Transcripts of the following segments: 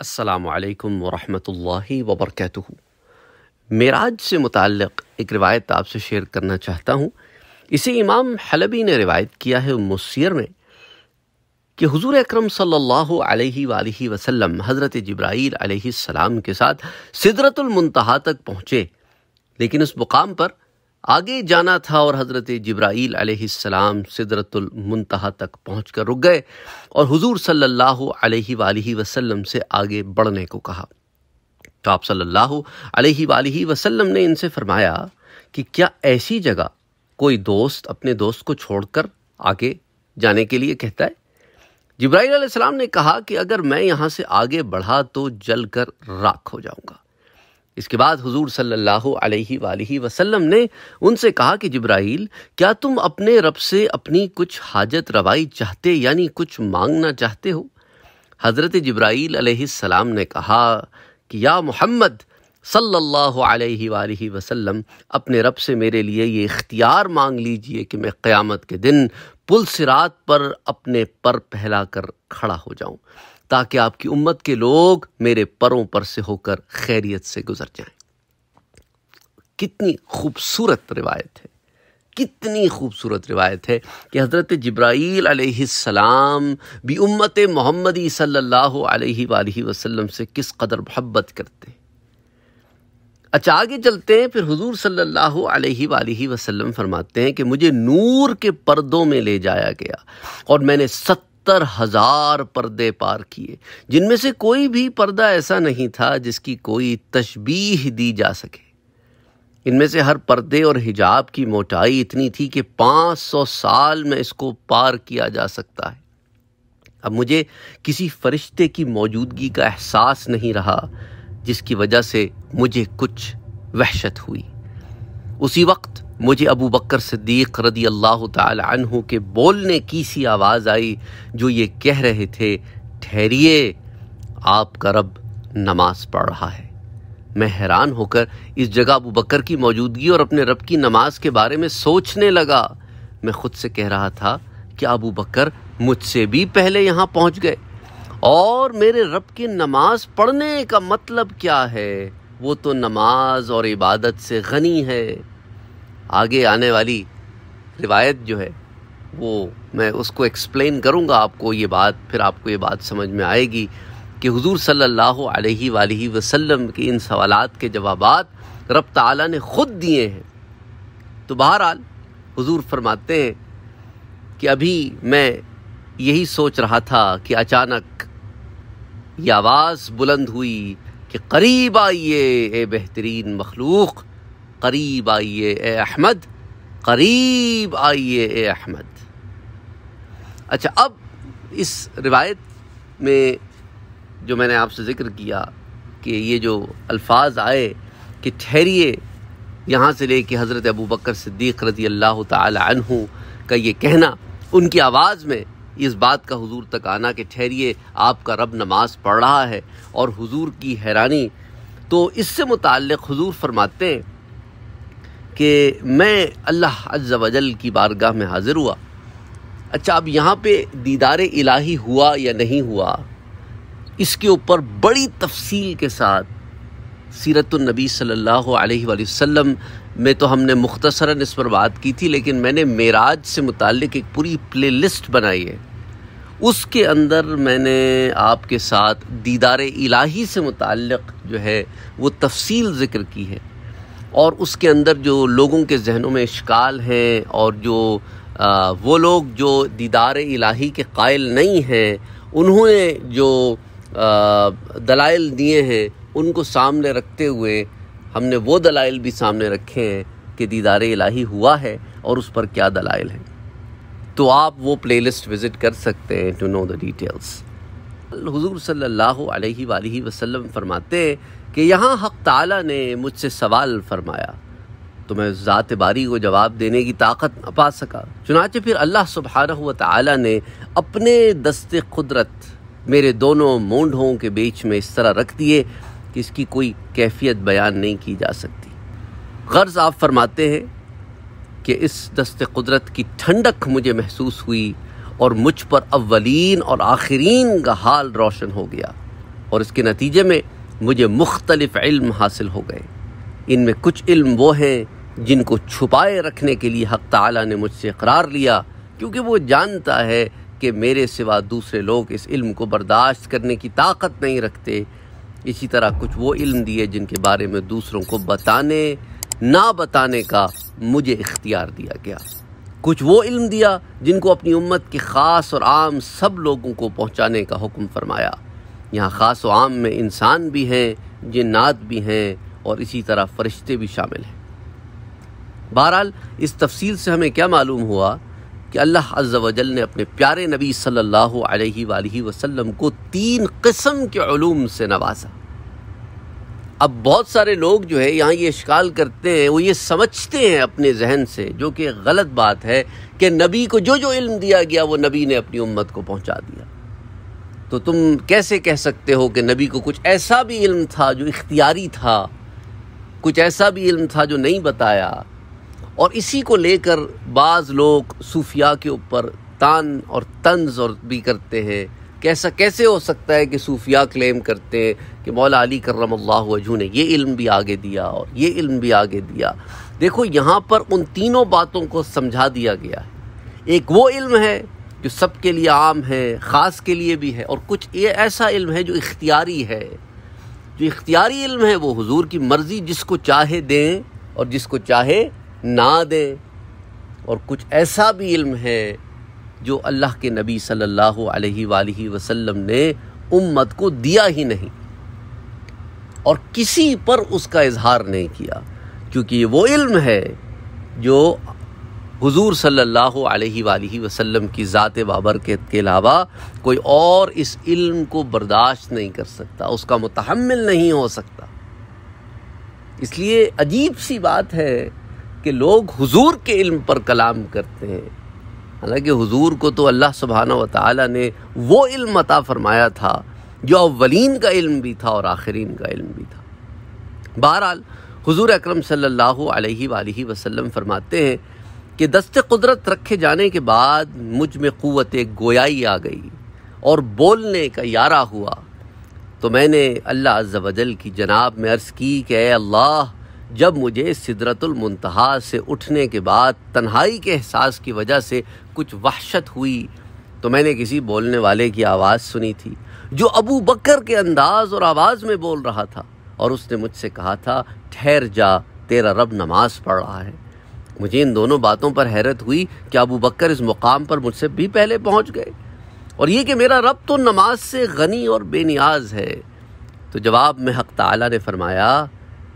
असलकम वरहमतुल्लाहि वबरकatuh मेराज से मुतक़ एक रिवायत आपसे शेयर करना चाहता हूँ। इसे इमाम हलबी ने रिवायत किया है मुसीर में कि हुजूर अकरम सल्लल्लाहु अलैहि वसल्लम हज़रत जब्राईल अलैहिस्सलाम के साथ सिदरतुल मुंतहा तक पहुँचे, लेकिन उस मुकाम पर आगे जाना था और हज़रत जब्राईल अलैहिस्सलाम सिदरतुल मुंतहा तक पहुँच कर रुक गए और हुजूर सल्लल्लाहु अलैहि वसल्लम से आगे बढ़ने को कहा। तो आप सल्लल्लाहु अलैहि वसल्लम ने इनसे फरमाया कि क्या ऐसी जगह कोई दोस्त अपने दोस्त को छोड़कर आगे जाने के लिए कहता है? जिब्राइल सलाम ने कहा कि अगर मैं यहाँ से आगे बढ़ा तो जलकर राख हो जाऊँगा। इसके बाद हुजूर सल्लल्लाहु अलैहि वसल्लम ने उनसे कहा कि जिब्राइल, क्या तुम अपने रब से अपनी कुछ हाजत रवाई चाहते, यानी कुछ मांगना चाहते हो? हज़रत जिब्राइल सलाम ने कहा कि या मोहम्मद सल्लल्लाहु अलैहि वसल्लम, अपने रब से मेरे लिए ये इख्तियार मांग लीजिए कि मैं क़यामत के दिन पुल सिरात पर अपने पर पहला कर खड़ा हो जाऊँ। ताकि आपकी उम्मत के लोग मेरे परों पर से होकर खैरियत से गुजर जाएँ। कितनी खूबसूरत रिवायत है। कितनी खूबसूरत रिवायत है कि हज़रत जब्राईल अलैहिस्सलाम भी उम्मत मोहम्मदी सल्लल्लाहु अलैहि वसल्लम से किस कदर मोहब्बत करते हैं। अच्छा आगे चलते हैं, फिर हुजूर सल्लल्लाहु अलैहि वसल्लम फरमाते हैं कि मुझे नूर के पर्दों में ले जाया गया और मैंने सत्तर हज़ार पर्दे पार किए। जिनमें से कोई भी पर्दा ऐसा नहीं था जिसकी कोई तशबीह दी जा सके। इनमें से हर पर्दे और हिजाब की मोटाई इतनी थी कि 500 साल में इसको पार किया जा सकता है। अब मुझे किसी फरिश्ते की मौजूदगी का एहसास नहीं रहा, जिसकी वजह से मुझे कुछ वहशत हुई। उसी वक्त मुझे अबू बकर सिद्दीक रदी अल्लाह तहु के बोलने की सी आवाज़ आई, जो ये कह रहे थे, ठहरिए, आपका रब नमाज़ पढ़ रहा है। मैं हैरान होकर इस जगह अबू बकर की मौजूदगी और अपने रब की नमाज़ के बारे में सोचने लगा। मैं खुद से कह रहा था कि अबू बकर मुझसे भी पहले यहाँ पहुँच गए। और मेरे रब की नमाज़ पढ़ने का मतलब क्या है? वो तो नमाज़ और इबादत से गनी है। आगे आने वाली रिवायत जो है, वो मैं उसको एक्सप्लेन करूँगा आपको ये बात, फिर आपको ये बात समझ में आएगी कि हुजूर सल्लल्लाहु अलैहि वालैहि वसल्लम के इन सवालात के जवाबात रब ताला ने ख़ुद दिए हैं। तो बहरहाल, हुजूर फरमाते हैं कि अभी मैं यही सोच रहा था कि अचानक ये आवाज़ बुलंद हुई कि करीब आइए, ए बेहतरीन मखलूक करीब आइए, ए अहमद। करीब आइए, ए अहमद। अच्छा अब इस रिवायत में जो मैंने आपसे ज़िक्र किया कि ये जो अल्फाज आए कि ठहरिए यहाँ से ले हज़रत अबू बकर सिद्दीक़ रज़ी अल्लाह तहु का ये कहना, उनकी आवाज़ में इस बात का हुजूर तक आना कि ठहरिए, आपका रब नमाज़ पढ़ रहा है और हुजूर की हैरानी। तो इससे मुतक़ हुजूर फरमाते हैं कि मैं अल्लाह अज्जा वजल की बारगाह में हाज़िर हुआ। अच्छा अब यहाँ पे दीदार इलाही हुआ या नहीं हुआ, इसके ऊपर बड़ी तफसील के साथ सीरतुलनबी सल्लल्लाहु अलैहि वसल्लम में तो हमने मुख्तसरा इस पर बात की थी, लेकिन मैंने मेराज से मुतक एक पूरी प्ले लिस्ट बनाई है। उसके अंदर मैंने आपके साथ दीदार इलाही से मुतक़ जो है वो तफसील ज़िक्र की है। और उसके अंदर जो लोगों के जहनों में इश्काल हैं और जो आ, वो लोग जो दीदार इलाही के कायल नहीं हैं उन्होंने जो दलाइल दिए हैं उनको सामने रखते हुए हमने वो दलाइल भी सामने रखे हैं कि दीदार इलाही हुआ है और उस पर क्या दलाइल हैं। तो आप वो प्लेलिस्ट विज़िट कर सकते हैं टू नो द डिटेल्स। हुजूर सल्लल्लाहु अलैहि वसल्लम फरमाते हैं कि यहाँ हक ताला ने मुझसे सवाल फरमाया तो मैं ज़ात बारी को जवाब देने की ताकत न पा सका। चुनाचे फिर अल्लाह सुबहानहु व तआला ने अपने दस्त कुदरत मेरे दोनों मूंढों के बीच में इस तरह रख दिए कि इसकी कोई कैफियत बयान नहीं की जा सकती। गर्ज आप फरमाते हैं कि इस दस्त कुदरत की ठंडक मुझे महसूस हुई और मुझ पर अव्वलीन और आखिरीन का हाल रोशन हो गया। और इसके नतीजे में मुझे मुख्तलिफ़ इल्म हासिल हो गए। इनमें कुछ इल्म वो हैं जिनको छुपाए रखने के लिए हक ताला ने मुझसे इकरार लिया, क्योंकि वो जानता है कि मेरे सिवा दूसरे लोग इस इल्म को बर्दाश्त करने की ताकत नहीं रखते। इसी तरह कुछ वो इल्म दिए जिनके बारे में दूसरों को बताने, ना बताने का मुझे इख्तियार दिया गया। कुछ वो इल्म दिया जिनको अपनी उम्मत के ख़ास और आम सब लोगों को पहुँचाने का हुक्म फरमाया। यहाँ ख़ास आम में इंसान भी हैं, जिन्नात भी हैं और इसी तरह फरिश्ते भी शामिल हैं। बहरहाल, इस तफसील से हमें क्या मालूम हुआ कि अल्लाह अज्जा वजल ने अपने प्यारे नबी सल्लल्लाहु अलैहि वसल्लम को तीन किस्म के ूम से नवाजा। अब बहुत सारे लोग जो है, यहाँ ये शिकाल करते हैं, वो ये समझते हैं अपने जहन से, जो कि गलत बात है कि नबी को जो जो इल्म दिया गया, वो नबी ने अपनी उम्मत को पहुँचा दिया। तो तुम कैसे कह सकते हो कि नबी को कुछ ऐसा भी इल्म था जो इख्तियारी था? कुछ ऐसा भी इल्म था जो नहीं बताया? और इसी को लेकर बाज़ लोग सूफिया के ऊपर तान और तंज और भी करते हैं। कैसा, कैसे हो सकता है कि सूफिया क्लेम करते हैं कि मौला अली करम वज़ू ने ये इल्म भी आगे दिया और ये इल्म भी आगे दिया? देखो, यहाँ पर उन तीनों बातों को समझा दिया गया है। एक वो इल्म है जो सबके लिए आम है, ख़ास के लिए भी है, और कुछ ये ऐसा इल्म है जो इख्तियारी है। जो इख्तियारी इल्म है वो हुजूर की मर्ज़ी जिसको चाहे दें और जिसको चाहे ना दें। और कुछ ऐसा भी इल्म है जो अल्लाह के नबी सल्लल्लाहु अलैहि वसल्लम ने उम्मत को दिया ही नहीं। और किसी पर उसका इजहार नहीं किया, क्योंकि वो इल्म है जो हुजूर सल्लल्लाहु अलैहि वसल्लम की ज़ात बाबरकत के अलावा कोई और इस इल्म को बर्दाश्त नहीं कर सकता, उसका मुतहमल नहीं हो सकता। इसलिए अजीब सी बात है कि लोग हुजूर के इल्म पर कलाम करते हैं। हालाँकि हुजूर को तो अल्लाह सुबहाना व ताली ने वो इल्म अता फरमाया था, जो अव्वलीन का इल्म भी था और आखिरीन का इल्म भी था। बहरहाल, हुजूर अकरम सल्लल्लाहु अलैहि वसल्लम फरमाते हैं कि दस्त कुदरत रखे जाने के बाद मुझमें क़वत गोयाई आ गई और बोलने का यारा हुआ। तो मैंने अल्लाह अज्जा वजल की जनाब में अर्ज़ की कि अल्लाह, जब मुझे सिदरतुल मुंतहा से उठने के बाद तन्हाई के एहसास की वजह से कुछ वहशत हुई तो मैंने किसी बोलने वाले की आवाज़ सुनी थी, जो अबू बकर के अंदाज और आवाज़ में बोल रहा था और उसने मुझसे कहा था, ठहर जा, तेरा रब नमाज़ पढ़ रहा है। मुझे इन दोनों बातों पर हैरत हुई कि अबू बकर इस मुकाम पर मुझसे भी पहले पहुँच गए। और ये कि मेरा रब तो नमाज़ से गनी और बेनियाज है। तो जवाब में हक ताला ने फरमाया,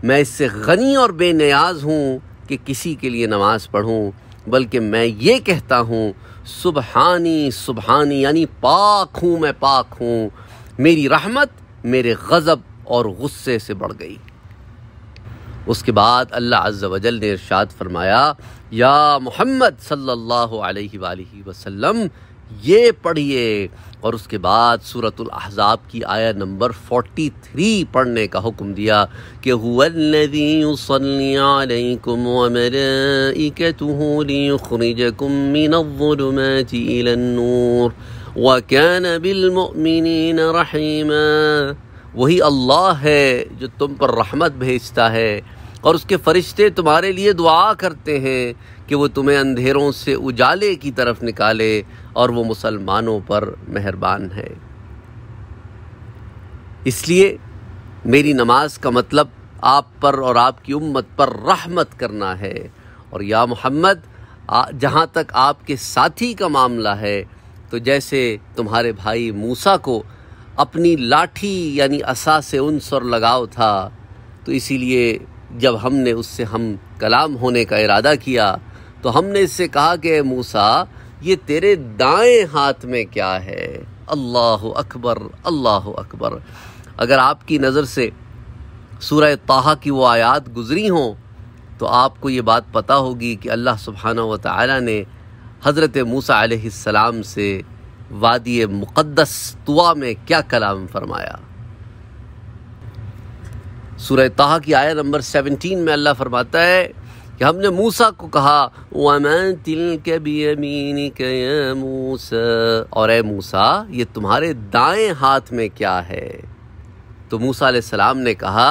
मैं इससे गनी और बेनियाज हूँ कि किसी के लिए नमाज़ पढ़ूँ, बल्कि मैं ये कहता हूँ, सुबहानी सुबहानी, यानी पाक हूँ मैं पाक हूँ। मेरी रहमत मेरे गज़ब और गुस्से से बढ़ गई। उसके बाद अल्लाह अज्जा वजल ने इरशाद फरमाया, या मोहम्मद सल्लल्लाहु अलैहि वसल्लम, ये पढ़िए। और उसके बाद सूरतुल अहज़ाब की आया नंबर 43 पढ़ने का हुक्म दिया कि वही अल्लाह है जो तुम पर रहमत भेजता है। और उसके फरिश्ते तुम्हारे लिए दुआ करते हैं कि वो तुम्हें अंधेरों से उजाले की तरफ़ निकाले और वो मुसलमानों पर मेहरबान है। इसलिए मेरी नमाज़ का मतलब आप पर और आपकी उम्मत पर रहमत करना है। और या मोहम्मद जहाँ तक आपके साथी का मामला है तो जैसे तुम्हारे भाई मूसा को अपनी लाठी यानी असा से उनस और लगाव था तो इसीलिए जब हमने उससे हम कलाम होने का इरादा किया तो हमने इससे कहा कि मूसा, ये तेरे दाएँ हाथ में क्या है? अल्लाह अकबर अल्लाह अकबर। अगर आपकी नज़र से सूरह ताहा की वो आयात गुज़री हों तो आपको ये बात पता होगी कि अल्लाह सुबहाना व ताली ने हज़रत मूसा सलाम से वादी मुक़दस तुआ में क्या कलाम फरमाया। सूरह ताहा की आयत नंबर 17 में अल्लाह फरमाता है कि हमने मूसा को कहा वमन तिल के बीमीनी के मूसा और ए मूसा ये तुम्हारे दाएं हाथ में क्या है तो मूसा सलाम ने कहा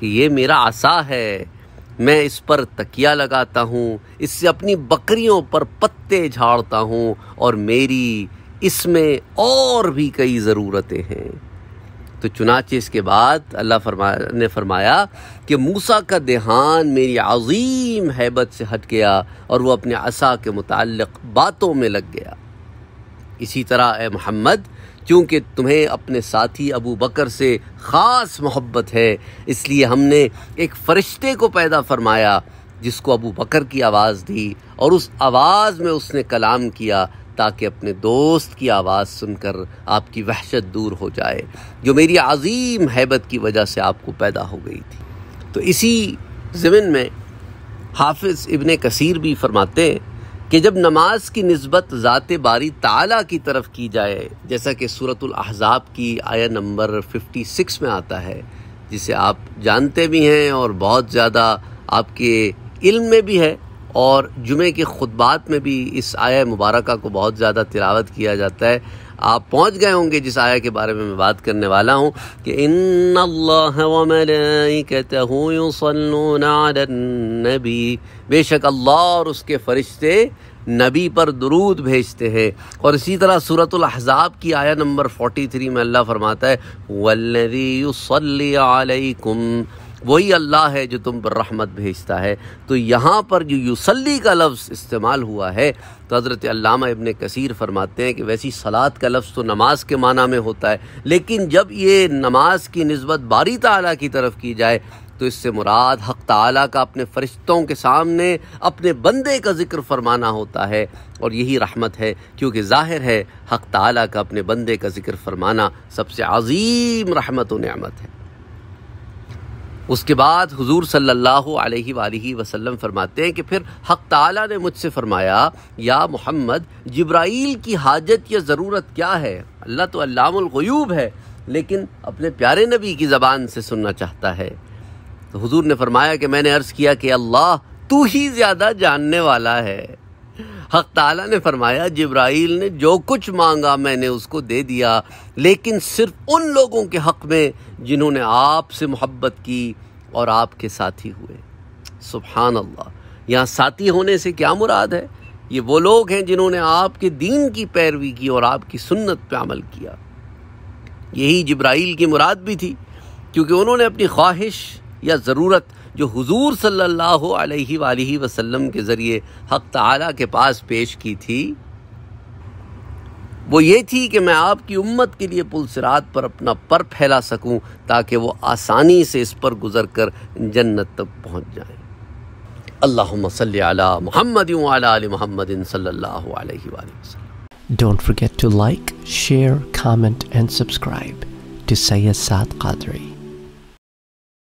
कि ये मेरा आसा है मैं इस पर तकिया लगाता हूँ, इससे अपनी बकरियों पर पत्ते झाड़ता हूँ और मेरी इसमें और भी कई ज़रूरतें हैं। तो चुनाचे इसके बाद अल्लाह फरमा, ने फरमाया कि मूसा का देहान मेरी अजीम हैबत से हट गया और वो अपने असा के मुतक़ बातों में लग गया। इसी तरह ए मोहम्मद क्योंकि तुम्हें अपने साथी अबू बकर से ख़ास मोहब्बत है। इसलिए हमने एक फ़रिश्ते को पैदा फरमाया, जिसको अबू बकर की आवाज़ दी और उस आवाज़ में उसने कलाम किया, ताकि अपने दोस्त की आवाज़ सुनकर आपकी वहशत दूर हो जाए, जो मेरी अजीम हैबत की वजह से आपको पैदा हो गई थी। तो इसी ज़मीन में हाफिज़ इबन कसीर भी फरमाते हैं कि जब नमाज़ की नस्बत ज़ात बारी ताला की तरफ़ की जाए, जैसा कि सूरतुल अहज़ाब की आया नंबर 56 में आता है, जिसे आप जानते भी हैं और बहुत ज़्यादा आपके इल्म में भी है और जुमे के खुतबात में भी इस आया मुबारक को बहुत ज़्यादा तिलावत किया जाता है। आप पहुँच गए होंगे जिस आया के बारे में मैं बात करने वाला हूँ कि इन नबी। बेशक अल्लाह और उसके फरिश्ते नबी पर दरूद भेजते हैं। और इसी तरह सूरतुल अहज़ाब की आया नंबर 43 में अल्लाह फरमाता है वल्लरी अलैकुम। वही अल्लाह है जो तुम पर रहमत भेजता है। तो यहाँ पर जो युसली का लफ्ज़ इस्तेमाल हुआ है तो हज़रत अल्लामा इबन कसीर फरमाते हैं कि वैसी सलात का लफ्ज़ तो नमाज़ के माना में होता है, लेकिन जब ये नमाज़ की नस्बत बारी ताला की तरफ़ की जाए तो इससे मुराद हक ताला का अपने फरिश्तों के सामने, अपने बंदे का ज़िक्र फरमाना होता है। और यही रहमत है, क्योंकि ज़ाहिर है हक ताला का अपने बंदे का ज़िक्र फरमाना सबसे अजीम रहमत व नमत है। उसके बाद हुजूर सल्लल्लाहु अलैहि वसल्लम फरमाते हैं कि फिर हक ताला ने मुझसे फरमाया, या मोहम्मद, जिब्राइल की हाजत या ज़रूरत क्या है? अल्लाह तो अल्लामुलगयूब है, लेकिन अपने प्यारे नबी की ज़बान से सुनना चाहता है। तो हुजूर ने फरमाया कि मैंने अर्ज़ किया कि अल्लाह तू ही ज़्यादा जानने वाला है। हक ताला ने फरमाया, जिब्राइल ने जो कुछ मांगा मैंने उसको दे दिया, लेकिन सिर्फ़ उन लोगों के हक में जिन्होंने आपसे मोहब्बत की और आपके साथी हुए। सुबहान अल्लाह यहाँ साथी होने से क्या मुराद है? ये वो लोग हैं जिन्होंने आपके दीन की पैरवी की और आपकी सुन्नत पे अमल किया। यही जिब्राइल की मुराद भी थी, क्योंकि उन्होंने अपनी ख्वाहिश या ज़रूरत जो हुजूर सल्लल्लाहु अलैहि वालैहि वसल्लम के ज़रिए हक ताला के पास पेश की थी वो ये थी कि मैं आपकी उम्मत के लिए पुलसरात पर अपना पर फैला सकूँ ताकि वो आसानी से इस पर गुजर कर जन्नत तक पहुँच जाए अल्लाह अला मोहम्मद मोहम्मद सल्लल्लाहु अलैहि वसल्लम Don't forget to like, share, comment and subscribe to Sayyid Saad Qadri.